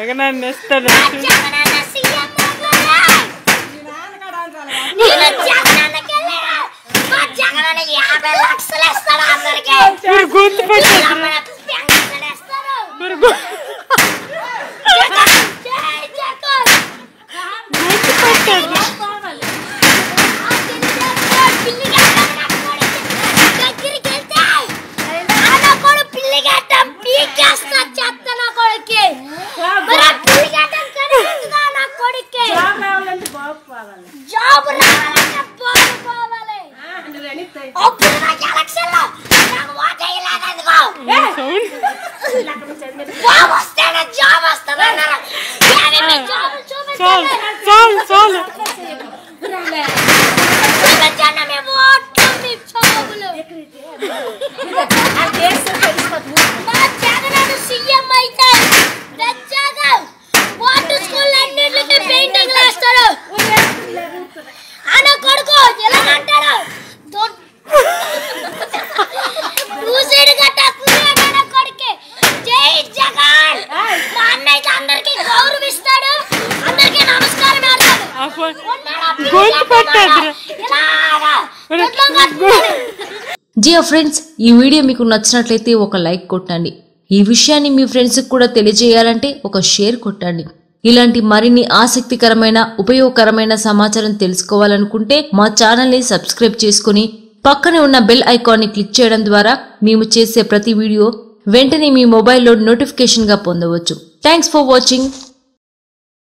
జగన్ అన్నేస్తాడు ఆ జగనన్న चल चल चल। जाना मैं वो टम्मी छोड़ बोलो పెడతాడు గొంతు జియో ఫ్రెండ్స్ ఈ వీడియో మీకు నచ్చినట్లయితే ఒక లైక్ కొట్టండి. ఈ విషయాన్ని మీ ఫ్రెండ్స్కి కూడా తెలియజేయాలంటే ఒక షేర్ కొట్టండి. ఇలాంటి మరిన్ని ఆసక్తికరమైన ఉపయోగకరమైన సమాచారం తెలుసుకోవాలనుకుంటే మా ఛానల్ని సబ్స్క్రైబ్ చేసుకుని పక్కనే ఉన్న బెల్ ఐకాన్ని క్లిక్ చేయడం ద్వారా మేము చేసే ప్రతి వీడియో వెంటనే మీ మొబైల్లో నోటిఫికేషన్గా పొందవచ్చు. Thanks for watching